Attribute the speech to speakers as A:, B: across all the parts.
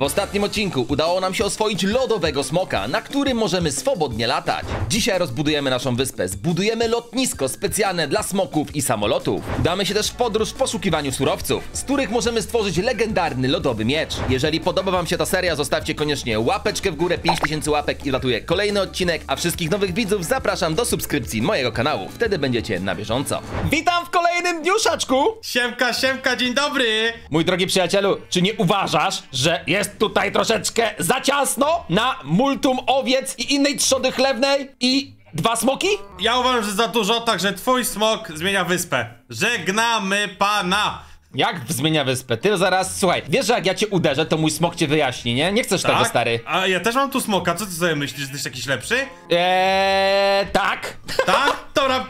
A: W ostatnim odcinku udało nam się oswoić lodowego smoka, na którym możemy swobodnie latać. Dzisiaj rozbudujemy naszą wyspę, zbudujemy lotnisko specjalne dla smoków i samolotów. Damy się też w podróż w poszukiwaniu surowców, z których możemy stworzyć legendarny lodowy miecz. Jeżeli podoba wam się ta seria, zostawcie koniecznie łapeczkę w górę, 5000 łapek i ratuję kolejny odcinek, a wszystkich nowych widzów zapraszam do subskrypcji mojego kanału, wtedy będziecie na bieżąco. Witam w kolejnym dniu, Szaczku!
B: Siemka, siemka, dzień dobry!
A: Mój drogi przyjacielu, czy nie uważasz, że jest tutaj troszeczkę za ciasno na multum owiec i innej trzody chlewnej i dwa smoki?
B: Ja uważam, że za dużo, także twój smok zmienia wyspę. Żegnamy pana!
A: Jak zmienia wyspę? Ty zaraz, słuchaj, wiesz, że jak ja cię uderzę, to mój smok cię wyjaśni, nie? Nie chcesz tego, stary.
B: A ja też mam tu smoka, co ty sobie myślisz, jesteś jakiś lepszy?
A: Eee, tak.
B: Tak? Dobra.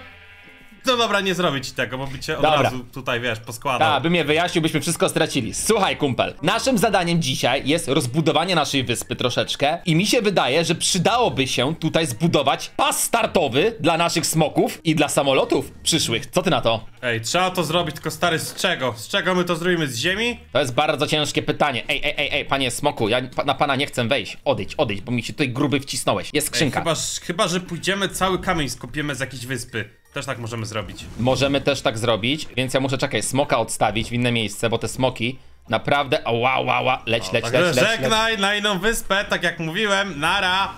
B: No dobra, nie zrobię ci tego, bo by cię od
A: Dobra.
B: razu tutaj, wiesz, poskładał.
A: A, by mnie wyjaśnił, byśmy wszystko stracili. Słuchaj, kumpel, naszym zadaniem dzisiaj jest rozbudowanie naszej wyspy troszeczkę i mi się wydaje, że przydałoby się tutaj zbudować pas startowy dla naszych smoków i dla samolotów przyszłych. Co ty na to?
B: Ej, trzeba to zrobić, tylko stary, z czego? Z czego my to zrobimy? Z ziemi?
A: To jest bardzo ciężkie pytanie. Ej, ej, ej, ej, panie smoku, ja pa- na pana nie chcę wejść. Odejdź, odejdź, bo mi się tutaj gruby wcisnąłeś. Jest
B: Ej,
A: skrzynka.
B: chyba, chyba, że pójdziemy cały kamień skopiemy z jakiejś wyspy. Też tak możemy zrobić.
A: Możemy też tak zrobić, więc ja muszę, czekaj, smoka odstawić w inne miejsce, bo te smoki naprawdę... Ała, ała, leć, leć,
B: Także
A: leć, leć, leć.
B: żegnaj na inną wyspę, tak jak mówiłem, nara!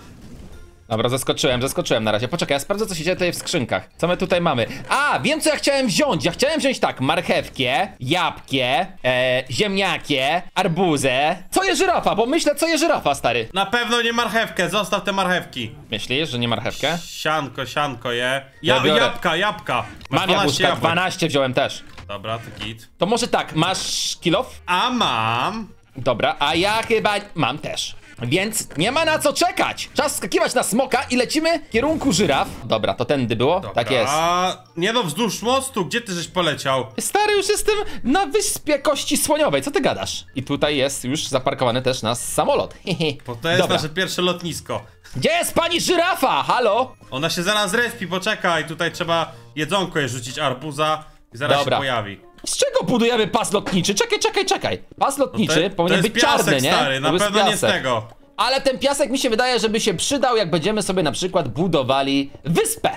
A: Dobra, zaskoczyłem, zaskoczyłem na razie. Poczekaj, ja sprawdzę, co się dzieje tutaj w skrzynkach. Co my tutaj mamy? A, wiem, co ja chciałem wziąć. Ja chciałem wziąć tak, marchewkę, jabłkie, e, ziemniakie, arbuzę. Co je żyrafa? Bo myślę, co je żyrafa, stary.
B: Na pewno nie marchewkę, zostaw te marchewki.
A: Myślisz, że nie marchewkę?
B: Sianko, sianko je.
A: Ja
B: Ja,
A: biorę.
B: jabłka, jabłka. Masz
A: Mam
B: 12
A: jabłuszka,
B: jabłek.
A: 12 wziąłem też.
B: Dobra, to git.
A: To może tak, masz kilof?
B: A mam.
A: Dobra, a ja chyba mam też. Więc nie ma na co czekać. Czas skakiwać na smoka i lecimy w kierunku żyraf. Dobra, to tędy było?
B: Dobra.
A: Tak jest.
B: A nie no, wzdłuż mostu, gdzie ty żeś poleciał?
A: Stary, już jestem na wyspie Kości Słoniowej, co ty gadasz? I tutaj jest już zaparkowany też nasz samolot.
B: Bo to jest
A: Dobra.
B: nasze pierwsze lotnisko.
A: Gdzie jest pani żyrafa? Halo?
B: Ona się zaraz respi, poczekaj. Tutaj trzeba jedzonko je rzucić, arbuza i zaraz
A: Dobra.
B: się pojawi.
A: Z czego budujemy pas lotniczy? Czekaj, czekaj, czekaj. Pas lotniczy
B: No to
A: powinien być
B: piasek,
A: czarny, nie?
B: stary, na pewno nie z tego.
A: Ale ten piasek mi się wydaje, żeby się przydał, jak będziemy sobie na przykład budowali wyspę.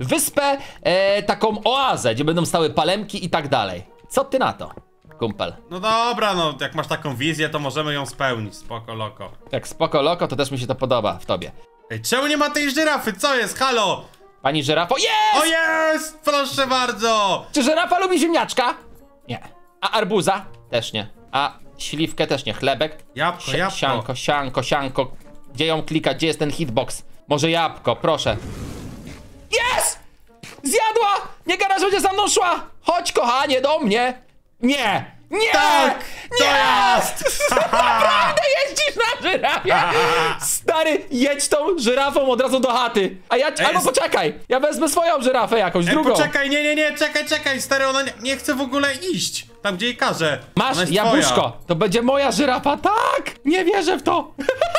A: Wyspę, e, taką oazę, gdzie będą stały palemki i tak dalej. Co ty na to, kumpel?
B: No dobra, no jak masz taką wizję, to możemy ją spełnić. Spoko, loko.
A: Jak spoko loko, to też mi się to podoba w tobie.
B: Ej, czemu nie ma tej żyrafy? Co jest? Halo?
A: Pani żyrafo, jest!
B: O jest! Proszę bardzo!
A: Czy żyrafa lubi ziemniaczka? Nie. A arbuza? Też nie. A śliwkę też nie. Chlebek?
B: Jabłko,
A: Si-
B: jabłko.
A: Sianko, sianko, sianko. Gdzie ją klikać? Gdzie jest ten hitbox? Może jabłko, proszę. Jest! Zjadła! Nie gada, że będzie za mną szła! Chodź, kochanie, do mnie! Nie! Nie!
B: Tak! To
A: Nie!
B: jest!
A: Naprawdę jeździsz na żyrafie! Stary, jedź tą żyrafą od razu do chaty. A ja... Albo
B: s-
A: poczekaj, ja wezmę swoją żyrafę jakąś,
B: Ej,
A: drugą.
B: poczekaj, nie, nie, nie, czekaj, czekaj, stary, ona nie, nie chce w ogóle iść. Tam, gdzie jej każe.
A: Masz
B: Ona jest
A: jabłuszko, to będzie moja żyrafa, tak! Nie wierzę w to!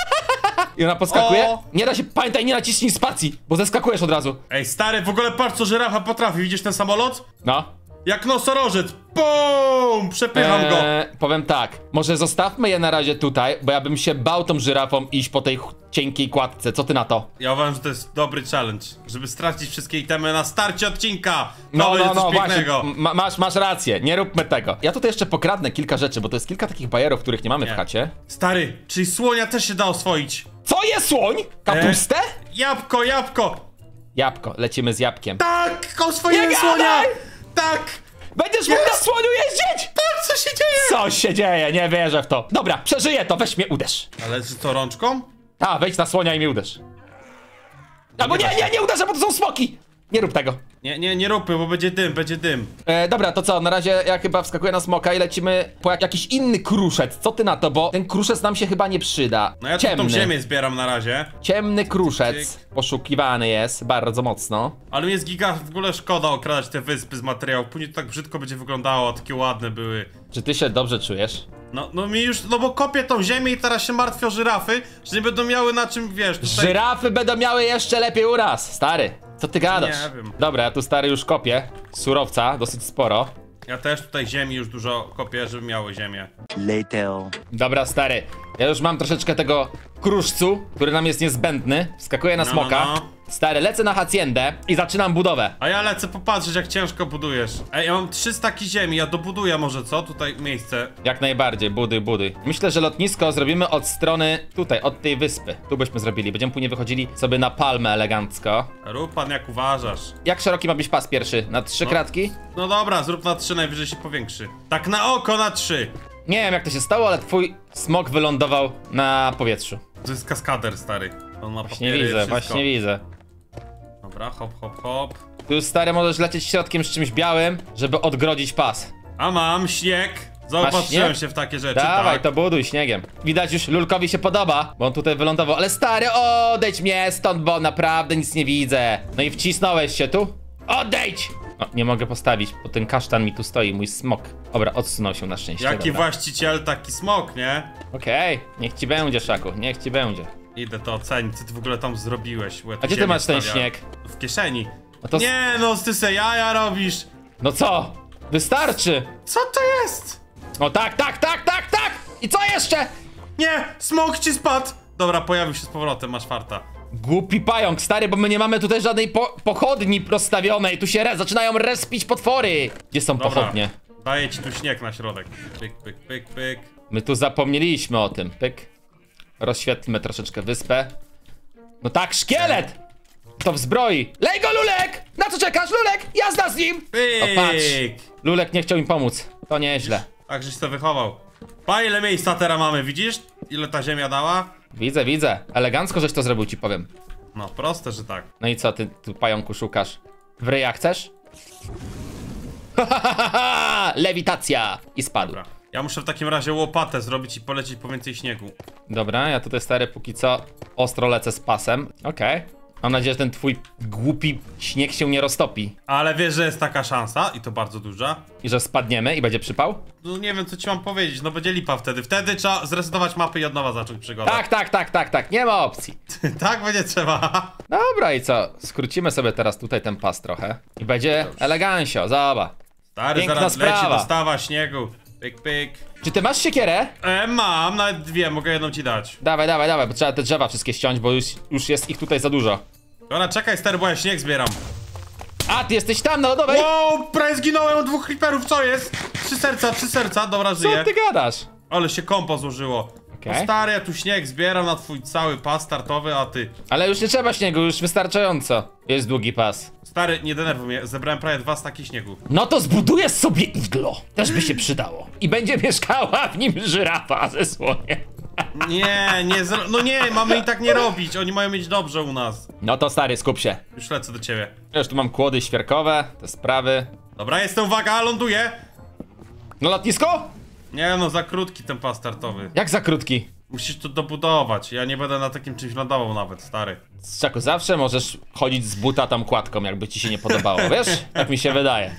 A: I ona podskakuje?
B: O!
A: Nie da się, pamiętaj, nie naciśnij spacji, bo zeskakujesz od razu.
B: Ej, stary, w ogóle patrz, co żyrafa potrafi. Widzisz ten samolot?
A: No.
B: Jak nosorożec. Bum! Przepycham go.
A: Eee, powiem tak, może zostawmy je na razie tutaj, bo ja bym się bał tą żyrafą iść po tej cienkiej kładce. Co ty na to?
B: Ja uważam, że to jest dobry challenge, żeby stracić wszystkie itemy na starcie odcinka. To
A: No, no, no, właśnie,
B: pięknego.
A: m- ma, masz, masz rację, nie róbmy tego. Ja tutaj jeszcze pokradnę kilka rzeczy, bo to jest kilka takich bajerów, których nie mamy w
B: Nie.
A: chacie.
B: Stary, czyli słonia też się da oswoić.
A: Co jest słoń? Kapustę?
B: Jabłko, jabłko.
A: Jabłko, lecimy z jabłkiem.
B: Tak, oswoiłem słonia.
A: gadaj!
B: Tak.
A: Będziesz mógł na słoniu jeździć!
B: Tak, co się dzieje?
A: Co się dzieje? Nie wierzę w to. Dobra, przeżyję to, weź mnie uderz.
B: Ale czy to rączką?
A: A, wejdź na słonia i mnie uderz. Albo nie, nie, nie uderzę, bo to są smoki! Nie rób tego.
B: Nie, nie, nie róbmy, bo będzie dym, będzie dym.
A: E, dobra, to co, na razie ja chyba wskakuję na smoka i lecimy po jak, jakiś inny kruszec. Co ty na to, bo ten kruszec nam się chyba nie przyda.
B: No ja tu
A: Ciemny.
B: tą ziemię zbieram na razie.
A: Ciemny kruszec. Poszukiwany jest bardzo mocno.
B: Ale mi jest giga w ogóle szkoda okradać te wyspy z materiałów. Później to tak brzydko będzie wyglądało, takie ładne były.
A: Czy ty się dobrze czujesz?
B: No, no mi już, no bo kopię tą ziemię i teraz się martwię o żyrafy, że nie będą miały na czym, wiesz, tutaj...
A: Żyrafy będą miały jeszcze lepiej uraz, stary. Co ty gadasz?
B: Nie wiem.
A: Dobra, ja tu stary już kopię surowca, dosyć sporo.
B: Ja też tutaj ziemi już dużo kopię, żeby miały ziemię.
C: Later.
A: Dobra, stary. Ja już mam troszeczkę tego kruszcu, który nam jest niezbędny. Wskakuję na
B: No,
A: smoka.
B: no, no.
A: Stary, lecę na haciendę i zaczynam budowę.
B: A ja lecę popatrzeć, jak ciężko budujesz. Ej, ja mam 300 taki ziemi, ja dobuduję może, co? Tutaj miejsce.
A: Jak najbardziej, buduj, buduj. Myślę, że lotnisko zrobimy od strony tutaj, od tej wyspy. Tu byśmy zrobili. Będziemy później wychodzili sobie na palmę elegancko.
B: Rób pan jak uważasz.
A: Jak szeroki ma być pas pierwszy? Na trzy kratki?
B: No dobra, zrób na 3, najwyżej się powiększy. Tak na oko na 3.
A: Nie wiem jak to się stało, ale twój smok wylądował na powietrzu.
B: To jest kaskader, stary. On ma
A: Właśnie widzę,
B: wszystko.
A: właśnie widzę.
B: Dobra, hop, hop, hop.
A: Tu stary możesz lecieć środkiem z czymś białym, żeby odgrodzić pas.
B: A mam śnieg. Zaopatrzyłem się w takie rzeczy,
A: Dawaj,
B: tak.
A: to buduj śniegiem. Widać już Lulkowi się podoba, bo on tutaj wylądował. Ale stary, odejdź mnie stąd, bo naprawdę nic nie widzę. No i wcisnąłeś się tu? Odejdź! O, nie mogę postawić, bo ten kasztan mi tu stoi, mój smok. Dobra, odsunął się na szczęście.
B: Jaki
A: dobra.
B: właściciel, taki smok, nie?
A: Okej, niech ci będzie, Szaku, niech ci będzie.
B: Idę to ocenić, co ty w ogóle tam zrobiłeś.
A: A gdzie ty masz ten śnieg?
B: W kieszeni.
A: No to...
B: Nie no, ty se jaja robisz.
A: No co? Wystarczy!
B: Co to jest?
A: O tak, tak, tak, tak, tak! I co jeszcze?
B: Nie, smok ci spadł. Dobra, pojawił się z powrotem, masz farta.
A: Głupi pająk, stary, bo my nie mamy tutaj żadnej po pochodni rozstawionej. Tu się re zaczynają respić potwory. Gdzie są
B: Dobra,
A: pochodnie?
B: daję ci tu śnieg na środek. Pyk, pyk, pyk, pyk.
A: My tu zapomnieliśmy o tym. Pyk. Rozświetlmy troszeczkę wyspę. No tak, szkielet! To w zbroi. Lej go, Lulek! Na co czekasz, Lulek? Jazda z nim! O, patrz.
B: Pyk.
A: Lulek nie chciał im pomóc. To nieźle.
B: Tak, żeś to wychował. Pa, ile miejsca teraz mamy, widzisz? Ile ta ziemia dała?
A: Widzę, widzę. Elegancko żeś to zrobił, ci powiem.
B: No, proste, że tak.
A: No i co ty tu pająku szukasz? W ryja chcesz? Lewitacja! I spadł.
B: Dobra. Ja muszę w takim razie łopatę zrobić i polecieć po więcej śniegu.
A: Dobra, ja tutaj stary póki co ostro lecę z pasem. Okej. Mam nadzieję, że ten twój głupi śnieg się nie roztopi.
B: Ale wiesz, że jest taka szansa i to bardzo duża.
A: I że spadniemy i będzie przypał?
B: No nie wiem, co ci mam powiedzieć, no będzie lipa wtedy. Wtedy trzeba zresetować mapy i od nowa zacząć przygodę.
A: Tak, tak, tak, tak, tak, nie ma opcji.
B: tak będzie trzeba.
A: Dobra i co? Skrócimy sobie teraz tutaj ten pas trochę. I będzie elegancio, zobacz.
B: Stary,
A: Piękna
B: zaraz leci
A: sprawa.
B: dostawa śniegu. Pyk, pyk.
A: Czy ty masz siekierę?
B: E, mam, nawet dwie, mogę jedną ci dać.
A: Dawaj, dawaj, dawaj, bo trzeba te drzewa wszystkie ściąć, bo już, już jest ich tutaj za dużo.
B: Dobra, czekaj, stary, bo ja śnieg zbieram.
A: A, ty jesteś tam na lodowej?
B: Wow, prawie zginąłem od dwóch creeperów, co jest? Trzy serca, trzy serca, dobra,
A: Co
B: żyję.
A: ty gadasz?
B: Ale się kompo złożyło.
A: Okej.
B: No stary, ja tu śnieg zbieram na twój cały pas startowy, a ty...
A: Ale już nie trzeba śniegu, już wystarczająco. Jest długi pas.
B: Stary, nie denerwuj mnie, zebrałem prawie dwa staki śniegu.
A: No to zbuduję sobie iglo. Też by się przydało. I będzie mieszkała w nim żyrafa ze słoniem.
B: Nie, nie, zro... no nie, mamy i tak nie robić, oni mają mieć dobrze u nas.
A: No to stary, skup się.
B: Już lecę do ciebie.
A: Już tu mam kłody świerkowe, te sprawy.
B: Dobra, jestem, uwaga, ląduję.
A: No lotnisko?
B: Nie no, za krótki ten pas startowy.
A: Jak za krótki?
B: Musisz to dobudować, ja nie będę na takim czymś lądował nawet, stary.
A: Czaku, zawsze możesz chodzić z buta tą kładką, jakby ci się nie podobało, wiesz? Tak mi się wydaje.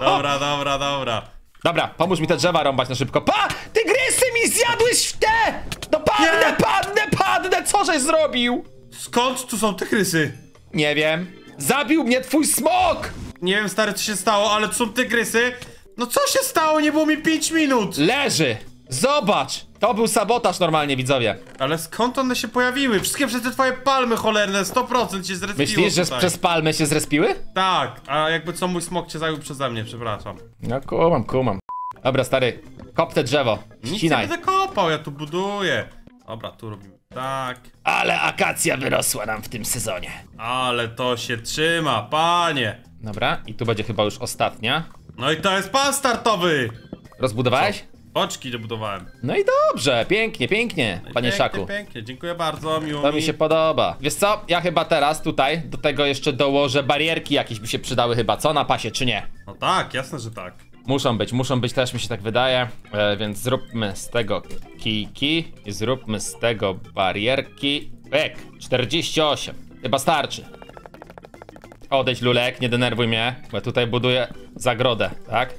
B: Dobra, dobra, dobra.
A: Dobra, pomóż mi te drzewa rąbać na szybko. Pa! Ty grysy mi zjadłeś w te! No padnę,
B: Nie!
A: padnę, padnę! Co żeś zrobił?
B: Skąd tu są te krysy?
A: Nie wiem. Zabił mnie twój smok!
B: Nie wiem, stary, co się stało, ale tu są tygrysy. No co się stało? Nie było mi 5 minut!
A: Leży! Zobacz! To był sabotaż normalnie, widzowie.
B: Ale skąd one się pojawiły? Wszystkie przez te twoje palmy cholerne, 100% się zrespiło
A: Myślisz, że
B: tutaj.
A: przez palmy się zrespiły?
B: Tak, a jakby co mój smok cię zajął przeze mnie, przepraszam.
A: No kumam, kumam. Dobra, stary, kop te drzewo.
B: Nic nie
A: Ścinaj.
B: będę kopał, ja tu buduję. Dobra, tu robimy tak.
A: Ale akacja wyrosła nam w tym sezonie.
B: Ale to się trzyma, panie.
A: Dobra, i tu będzie chyba już ostatnia.
B: No i to jest pan startowy.
A: Rozbudowałeś?
B: Boczki dobudowałem.
A: No i dobrze, pięknie, pięknie, panie
B: pięknie,
A: Szaku.
B: Pięknie, dziękuję bardzo, miło
A: To mi się podoba. Wiesz co, ja chyba teraz tutaj do tego jeszcze dołożę barierki jakieś by się przydały chyba, co na pasie, czy nie?
B: No tak, jasne, że tak.
A: Muszą być, muszą być, też mi się tak wydaje, e, więc zróbmy z tego kijki i zróbmy z tego barierki. Ek, 48, chyba starczy. Odejdź Lulek, nie denerwuj mnie, bo ja tutaj buduję zagrodę, tak?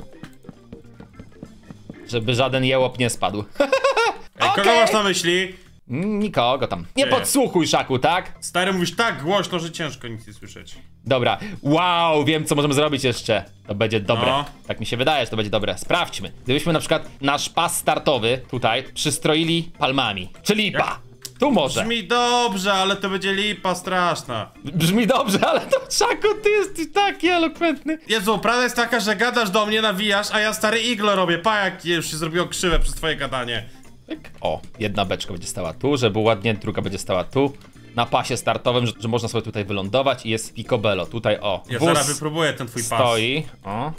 A: Żeby żaden jełop nie spadł.
B: Ej, kogo
A: Okej.
B: masz na myśli?
A: Nikogo tam. Nie
B: Ty.
A: podsłuchuj, Szaku, tak?
B: Stary, mówisz tak głośno, że ciężko nic nie słyszeć.
A: Dobra. Wow, wiem co możemy zrobić jeszcze. To będzie dobre.
B: No.
A: Tak mi się wydaje, że to będzie dobre. Sprawdźmy. Gdybyśmy na przykład nasz pas startowy tutaj przystroili palmami. Czy lipa. Tu może.
B: Brzmi dobrze, ale to będzie lipa straszna.
A: Brzmi dobrze, ale to Szaku, ty jesteś taki elokwentny.
B: Jezu, prawda jest taka, że gadasz do mnie, nawijasz, a ja stary iglo robię. Pa, jak już się zrobiło krzywe przez twoje gadanie.
A: Pyk. O, jedna beczka będzie stała tu, żeby ładnie, druga będzie stała tu. Na pasie startowym, że, że można sobie tutaj wylądować i jest picobello. Tutaj o,
B: Ja zaraz wypróbuję ten twój pas.
A: stoi. O.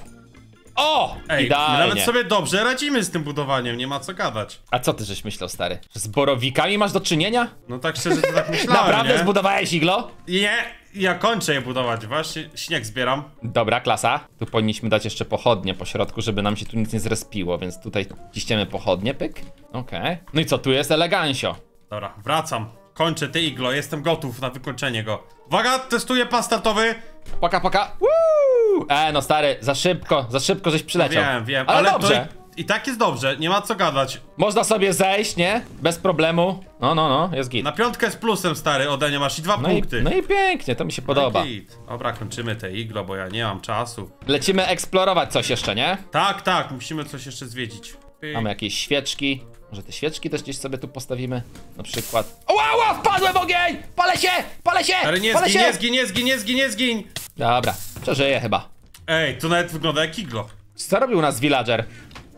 A: O!
B: Ej,
A: idealnie.
B: nawet sobie dobrze radzimy z tym budowaniem, nie ma co gadać.
A: A co ty żeś myślał, stary? Z borowikami masz do czynienia?
B: No tak szczerze to tak myślałem,
A: Naprawdę
B: nie?
A: zbudowałeś iglo?
B: Nie, ja kończę je budować, właśnie śnieg zbieram.
A: Dobra, klasa. Tu powinniśmy dać jeszcze pochodnie po środku, żeby nam się tu nic nie zrespiło, więc tutaj ciśniemy pochodnie, pyk. Okej. No i co, tu jest elegancio.
B: Dobra, wracam. Kończę te iglo, jestem gotów na wykończenie go. Uwaga, testuję pas startowy.
A: Paka, paka. Woo! E, no stary, za szybko, za szybko żeś przyleciał.
B: Wiem, wiem,
A: ale,
B: ale,
A: dobrze.
B: to i, i tak jest dobrze, nie ma co gadać.
A: Można sobie zejść, nie? Bez problemu. No, no, no, jest git.
B: Na piątkę z plusem, stary, ode mnie masz i dwa
A: No i,
B: punkty.
A: no i pięknie, to mi się podoba.
B: Git. Dobra, kończymy te iglo, bo ja nie mam czasu.
A: Lecimy eksplorować coś jeszcze, nie?
B: Tak, tak, musimy coś jeszcze zwiedzić. Pyk.
A: Mamy jakieś świeczki. Może te świeczki też gdzieś sobie tu postawimy? Na przykład. Ła, ła, wpadłem w ogień! Palę się! Palę się!
B: Ale nie
A: palę
B: zgiń,
A: się!
B: nie zgiń, nie zgiń, nie zgiń, nie zgiń!
A: Dobra, przeżyję chyba.
B: Ej, to nawet wygląda jak iglo.
A: Co robił nas villager?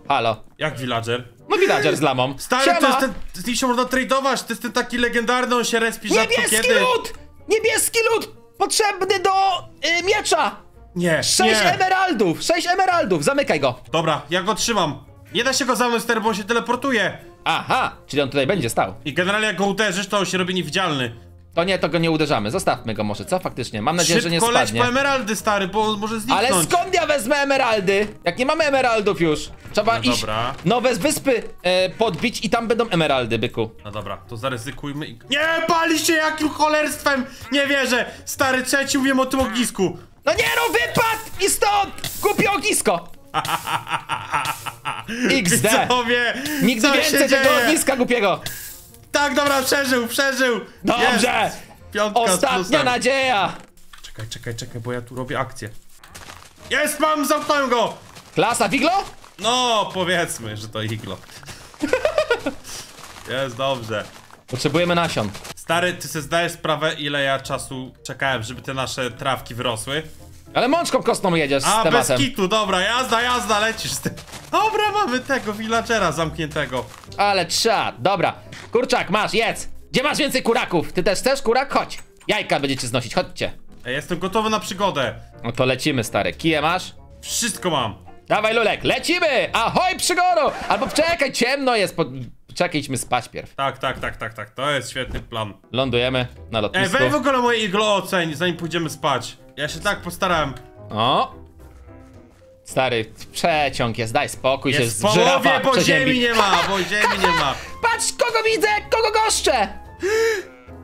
A: Halo.
B: Jak villager.
A: No villager z lamą.
B: Stary,
A: Siema!
B: to jest ten, z nim się można tradeować, to jest ten taki legendarny, on się respi rzadko
A: Niebieski
B: kiedy.
A: lód! Niebieski lód! Potrzebny do y, miecza!
B: Nie,
A: Sześć
B: nie.
A: emeraldów! Sześć emeraldów! Zamykaj go!
B: Dobra, ja go trzymam. Nie da się go zamknąć, stary, bo on się teleportuje.
A: Aha, czyli on tutaj będzie stał.
B: I generalnie jak go uderzysz, to on się robi niewidzialny.
A: To nie, to go nie uderzamy. Zostawmy go może, co faktycznie? Mam nadzieję, że nie
B: Szybko leć
A: spadnie.
B: po emeraldy, stary, bo może zniknąć.
A: Ale skąd ja wezmę emeraldy? Jak nie mamy emeraldów już. Trzeba
B: No
A: iść
B: dobra.
A: nowe wyspy e, podbić i tam będą emeraldy, byku.
B: No dobra, to zaryzykujmy i... Nie, pali się jakim cholerstwem! Nie wierzę! Stary, trzeci mówię o tym ognisku.
A: No nie no, wypad! I stąd! Kupię ognisko! XD!
B: Widzowie,
A: Nigdy więcej tego
B: dzieje?
A: ogniska głupiego!
B: Tak, dobra, przeżył, przeżył!
A: Dobrze!
B: Jest. Piątka
A: Ostatnia nadzieja!
B: Czekaj, czekaj, czekaj, bo ja tu robię akcję. Jest, mam, zamknąłem go!
A: Klasa Wiglo?
B: No, powiedzmy, że to iglo. Jest dobrze.
A: Potrzebujemy nasion.
B: Stary, ty sobie zdajesz sprawę, ile ja czasu czekałem, żeby te nasze trawki wyrosły?
A: Ale mączką kostną jedziesz z
B: A, bez kitu, dobra, jazda, jazda, lecisz z tym. Dobra, mamy tego villagera zamkniętego.
A: Ale trzad, dobra. Kurczak, masz, jedz! Gdzie masz więcej kuraków? Ty też chcesz kurak? Chodź! Jajka będziecie znosić, chodźcie.
B: Ej, jestem gotowy na przygodę.
A: No to lecimy, stary. Kije masz?
B: Wszystko mam.
A: Dawaj, Lulek, lecimy! Ahoj, przygodo! Albo czekaj, ciemno jest, czekaj, idźmy spać pierw.
B: Tak, tak, tak, tak, tak, to jest świetny plan.
A: Lądujemy na
B: Ej,
A: lotnisku.
B: weź w ogóle moje iglo oceń, zanim pójdziemy spać. Ja się tak postarałem.
A: O! Stary, przeciąg jest, daj spokój się
B: Jest
A: z
B: w połowie,
A: żyrafa
B: bo ziemi nie ma, bo ziemi nie ma.
A: Patrz, kogo widzę, kogo goszczę!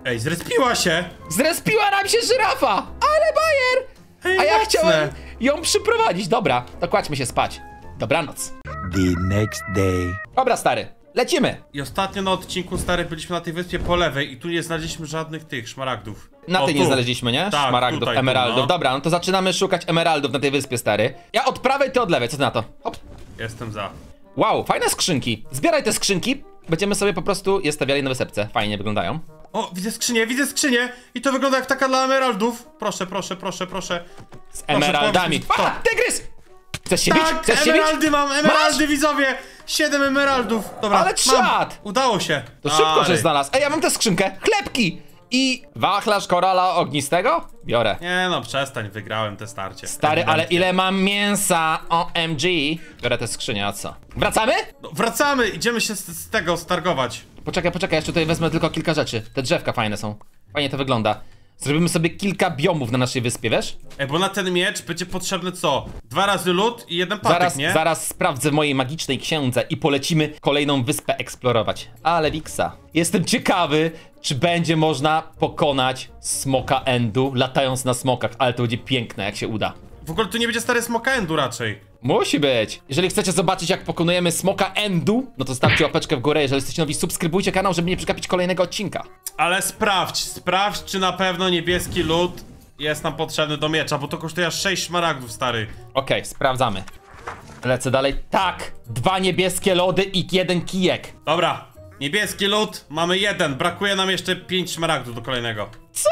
B: Ej, zrespiła się.
A: Zrespiła nam się żyrafa! Ale bajer!
B: Ej,
A: A ja
B: mocne.
A: chciałem ją przyprowadzić. Dobra, to kładźmy się spać. Dobranoc.
C: the next day.
A: Dobra, stary, lecimy.
B: I ostatnio na odcinku, stary, byliśmy na tej wyspie po lewej i tu nie znaleźliśmy żadnych tych szmaragdów.
A: Na
B: O,
A: tej
B: tu.
A: nie znaleźliśmy, nie?
B: Tak,
A: Szmaragdów,
B: tutaj, tu,
A: emeraldów.
B: no.
A: Dobra, no to zaczynamy szukać emeraldów na tej wyspie, stary. Ja od prawej, ty od lewej, co ty na to? Hop.
B: Jestem za.
A: Wow, fajne skrzynki. Zbieraj te skrzynki. Będziemy sobie po prostu je stawiali na wysepce. Fajnie wyglądają.
B: O, widzę skrzynię, widzę skrzynię i to wygląda jak taka dla emeraldów. Proszę, proszę, proszę, proszę.
A: Z emeraldami.
B: mi,
A: A, tygrys! Chcesz się bić?
B: Tak,
A: Chcesz się bić?
B: emeraldy mam, emeraldy widzowie! Siedem emeraldów. Dobra,
A: Ale czad!
B: Udało się.
A: To szybko, że znalazł. Ej, ja mam tę skrzynkę. Chlebki! I wachlarz korala ognistego? Biorę.
B: Nie no, przestań, wygrałem te starcie.
A: Stary, ale ile mam mięsa? OMG. Biorę tę skrzynię, a co? Wracamy?
B: No, wracamy, idziemy się z, z tego stargować.
A: Poczekaj, poczekaj, jeszcze tutaj wezmę tylko kilka rzeczy. Te drzewka fajne są. Fajnie to wygląda. Zrobimy sobie kilka biomów na naszej wyspie, wiesz?
B: Ej, bo na ten miecz będzie potrzebny co? Dwa razy lód i jeden patyk,
A: Zaraz,
B: nie?
A: zaraz sprawdzę w mojej magicznej księdze i polecimy kolejną wyspę eksplorować. Ale Wiksa. Jestem ciekawy, czy będzie można pokonać smoka Endu latając na smokach, ale to będzie piękne, jak się uda.
B: W ogóle tu nie będzie stary smoka endu raczej.
A: Musi być. Jeżeli chcecie zobaczyć, jak pokonujemy smoka Endu, no to stawcie łapeczkę w górę. Jeżeli jesteście nowi, subskrybujcie kanał, żeby nie przegapić kolejnego odcinka.
B: Ale sprawdź, sprawdź, czy na pewno niebieski lód jest nam potrzebny do miecza, bo to kosztuje aż 6 szmaragdów, stary.
A: Okej, sprawdzamy. Lecę dalej. Tak! Dwa niebieskie lody i jeden kijek.
B: Dobra, niebieski lód, mamy jeden, brakuje nam jeszcze 5 szmaragdów do kolejnego.
A: Co?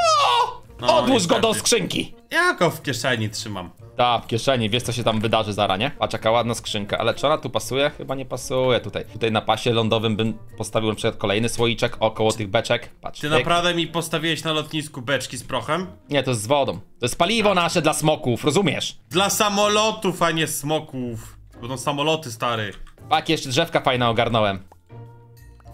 B: No,
A: Odłóż go do skrzynki.
B: Ja go w kieszeni trzymam.
A: Ta, w kieszeni, wiesz co się tam wydarzy zara, nie? Patrz jaka ładna skrzynka, ale czy ona tu pasuje? Chyba nie pasuje tutaj. Tutaj na pasie lądowym bym postawił na przykład kolejny słoiczek około tych beczek. Patrz.
B: Ty
A: pyk.
B: naprawdę mi postawiłeś na lotnisku beczki z prochem?
A: Nie, to jest z wodą. To jest paliwo nasze dla smoków, rozumiesz?
B: Dla samolotów, a nie smoków. Będą samoloty, stary.
A: Tak, jeszcze drzewka fajne ogarnąłem.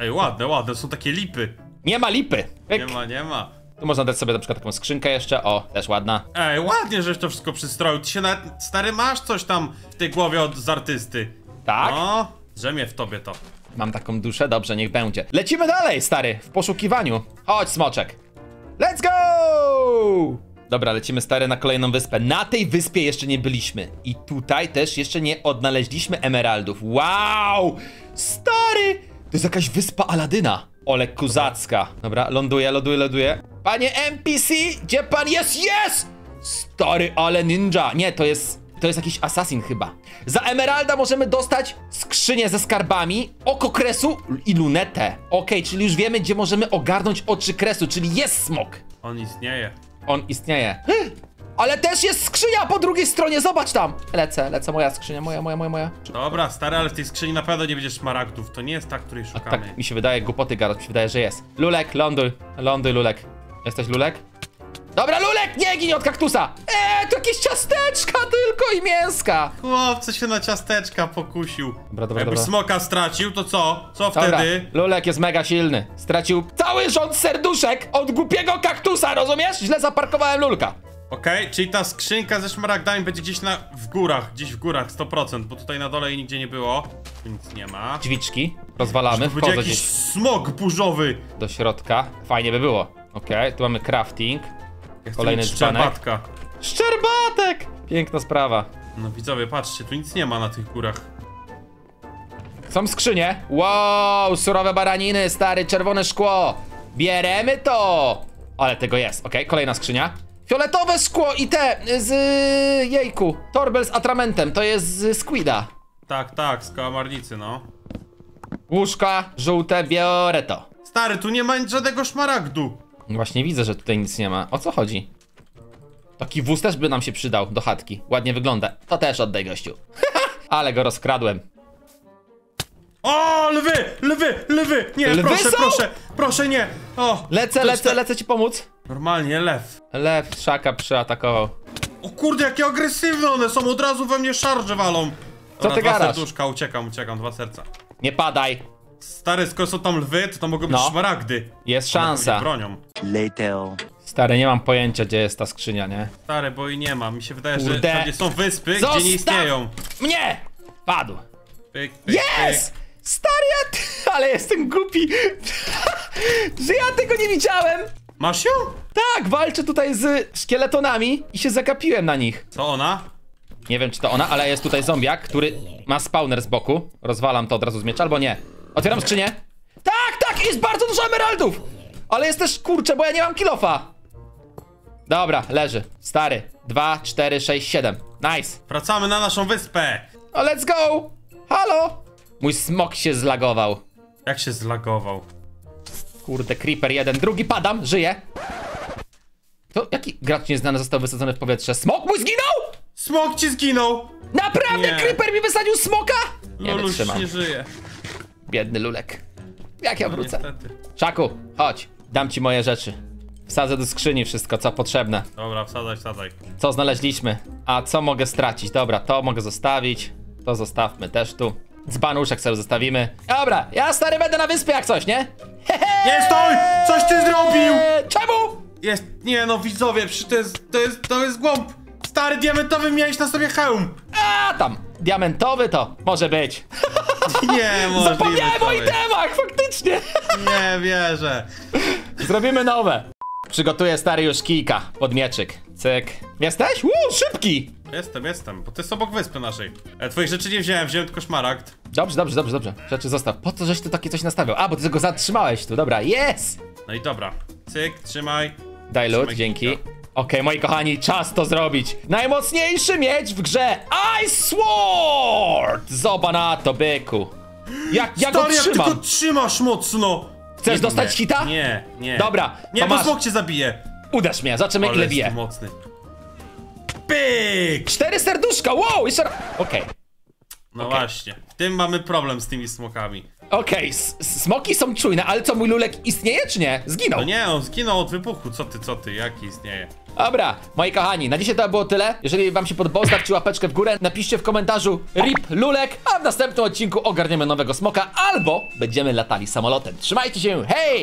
B: Ej, ładne, ładne, są takie lipy.
A: Nie ma lipy.
B: Nie ma, nie ma.
A: Tu można dać sobie na przykład taką skrzynkę jeszcze. O, też ładna.
B: Ej, ładnie, żeś to wszystko przystroił. Ty się nawet, stary, masz coś tam w tej głowie od z artysty.
A: Tak?
B: No, drzemie w tobie to.
A: Mam taką duszę, dobrze, niech będzie. Lecimy dalej, stary, w poszukiwaniu. Chodź, smoczek. Let's go! Dobra, lecimy stary na kolejną wyspę. Na tej wyspie jeszcze nie byliśmy. I tutaj też jeszcze nie odnaleźliśmy emeraldów. Wow! Stary! To jest jakaś wyspa Aladyna. Ole kuzacka. Dobra, ląduję, ląduję, ląduję. Panie NPC, gdzie pan jest? Jest! Stary, ale ninja. Nie, to jest... To jest jakiś assassin chyba. Za emeralda możemy dostać skrzynię ze skarbami, oko kresu i lunetę. Okej, czyli już wiemy, gdzie możemy ogarnąć oczy kresu, czyli jest smok.
B: On istnieje.
A: On istnieje. Ale też jest skrzynia po drugiej stronie, zobacz tam. Lecę, lecę, moja skrzynia, moja, moja, moja, moja.
B: Dobra, stary, ale w tej skrzyni na pewno nie będzie szmaragdów. To nie jest ta, której
A: A
B: szukamy.
A: tak mi się wydaje, głupoty gadać, mi się wydaje, że jest. Lulek, ląduj, ląduj, Lulek. Jesteś Lulek? Dobra, Lulek, nie gin od kaktusa! Eee, to jakieś ciasteczka tylko i mięska.
B: Chłopcy się na ciasteczka pokusił.
A: Dobra, dobra,
B: Jakby
A: dobra.
B: smoka stracił, to co? Co
A: Dobra,
B: wtedy?
A: Lulek jest mega silny. Stracił cały rząd serduszek od głupiego kaktusa, rozumiesz? Źle zaparkowałem Lulka.
B: Okej, czyli ta skrzynka ze szmaragdami będzie gdzieś na, w górach, gdzieś w górach, 100%, bo tutaj na dole jej nigdzie nie było. Tu nic nie ma.
A: Drzwiczki rozwalamy,
B: To będzie
A: wchodzę
B: jakiś
A: gdzieś
B: smog burzowy.
A: do środka. Fajnie by było. Okej, tu mamy crafting. Kolejny dzbanek.
B: szczerbatka.
A: Szczerbatek! Piękna sprawa.
B: No widzowie, patrzcie, tu nic nie ma na tych górach.
A: Są skrzynie. Wow, surowe baraniny, stary, czerwone szkło. Bieremy to. Ale tego jest, okej, kolejna skrzynia. Fioletowe szkło i te z... jejku, torbel z atramentem, to jest z Squida.
B: Tak, tak, z kałamarnicy, no.
A: Łóżka, żółte, biorę to.
B: Stary, tu nie ma żadnego szmaragdu.
A: Właśnie widzę, że tutaj nic nie ma. O co chodzi? Taki wóz też by nam się przydał do chatki. Ładnie wygląda. To też oddaj gościu. Ale go rozkradłem.
B: O, lwy, lwy, lwy! Nie,
A: Lwy
B: proszę,
A: są?
B: proszę, proszę, nie! O,
A: Lecę, lecę,
B: te-
A: lecę ci pomóc.
B: Normalnie lew.
A: Lew szaka przyatakował.
B: O kurde, jakie agresywne one są, od razu we mnie szarże walą.
A: Co ty
B: dwa serduszka, uciekam, uciekam, dwa serca.
A: Nie padaj.
B: Stary, skoro są tam lwy, to to mogą być
A: No.
B: szmaragdy.
A: Jest szansa.
B: bronią.
C: Later.
A: Stary, nie mam pojęcia, gdzie jest ta skrzynia, nie?
B: Stary, bo i nie ma. Mi się wydaje,
A: Kurde.
B: że pewnie są wyspy, gdzie nie istnieją.
A: Mnie! Padł.
B: Pyk, pyk,
A: Jest! Stary, ja... Ale jestem głupi. że ja tego nie widziałem.
B: pyk. Masz ją?
A: Tak, walczę tutaj z szkieletonami i się zagapiłem na nich.
B: Co ona?
A: Nie wiem, czy to ona, ale jest tutaj zombiak, który ma spawner z boku. Rozwalam to od razu z miecza, albo nie. Otwieram skrzynię. Tak, tak, jest bardzo dużo emeraldów! Ale jest też, kurczę, bo ja nie mam kilofa. Dobra, leży. Stary. 2, 4, 6, 7. Nice.
B: Wracamy na naszą wyspę.
A: O, let's go! Halo! Mój smok się zlagował.
B: Jak się zlagował.
A: Kurde, creeper jeden, drugi padam, żyje. To jaki gracz nieznany został wysadzony w powietrze? Smok mój zginął?
B: Smok ci zginął!
A: Naprawdę
B: Nie.
A: creeper mi wysadził smoka? Nie wytrzymam.
B: nie żyje.
A: Biedny lulek. Jak ja
B: No,
A: wrócę? Szaku, chodź, dam ci moje rzeczy. Wsadzę do skrzyni wszystko, co potrzebne.
B: Dobra, wsadzaj, wsadzaj.
A: Co znaleźliśmy? A co mogę stracić? Dobra, to mogę zostawić. To zostawmy też tu. Dzbanuszek sobie zostawimy. Dobra, ja stary będę na wyspie jak coś, nie?
B: Nie stój! Coś ty zrobił!
A: Czemu?
B: Jest, nie no widzowie, to jest, to jest, to jest głąb. Stary diamentowy miałeś na sobie hełm.
A: A tam, diamentowy to może być.
B: Nie, możliwe.
A: Zapomniałem o itemach, faktycznie.
B: Nie wierzę.
A: Zrobimy nowe. Przygotuję stary już kijka pod mieczyk. Cyk. Jesteś? Uuu, szybki.
B: Jestem, jestem, bo to jest obok wyspy naszej. E, twoich rzeczy nie wziąłem, wziąłem tylko szmaragd.
A: Dobrze, dobrze, dobrze, dobrze. Rzeczy zostaw. Po co żeś tu takie coś nastawiał? A, bo ty go zatrzymałeś tu, dobra, jest!
B: No i dobra. Cyk, trzymaj.
A: Daj lód,
B: Trzymaj
A: dzięki. Okej, moi kochani, czas to zrobić. Najmocniejszy miecz w grze Ice Sword! Zoba na to, byku. Jak, jak go
B: Stary, jak ty
A: trzymam?
B: trzymasz mocno!
A: Chcesz
B: Nie,
A: dostać
B: nie,
A: hita?
B: Nie, nie.
A: Dobra,
B: Nie, bo smok cię zabije.
A: Uderz mnie, zobaczymy ile bije.
B: mocny. Pyk!
A: Cztery serduszka, wow, jeszcze raz. Okej,
B: No
A: Okej.
B: właśnie. W tym mamy problem z tymi smokami.
A: okej, s- smoki są czujne, ale co, mój lulek istnieje czy nie? Zginął.
B: No nie, on zginął od wybuchu. Co ty, co ty, jaki istnieje?
A: Dobra, moi kochani, na dzisiaj to było tyle. Jeżeli wam się podobało, stawcie łapeczkę w górę, napiszcie w komentarzu RIP Lulek, a w następnym odcinku ogarniemy nowego smoka, albo będziemy latali samolotem. Trzymajcie się, hej!